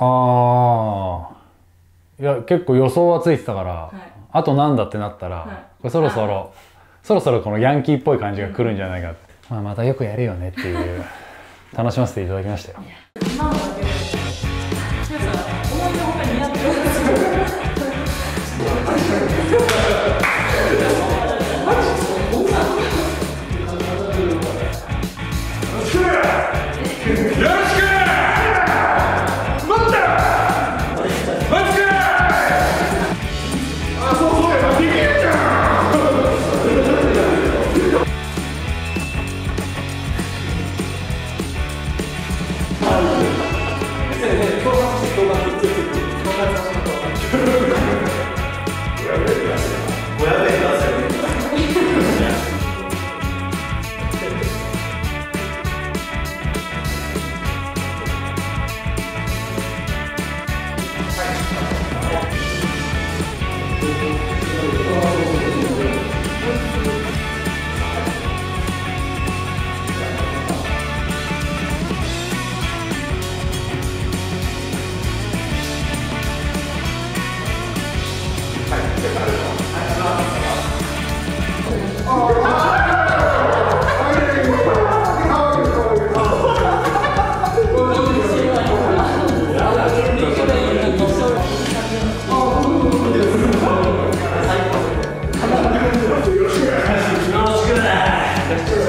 ああいや結構予想はついてたから、い。あとなんだってなったら、はい。これそろそろそろそろこのヤンキーっぽい感じが来るんじゃないかって、まあ、またよくやるよねっていう。楽しませていただきましたよいい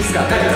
っすか？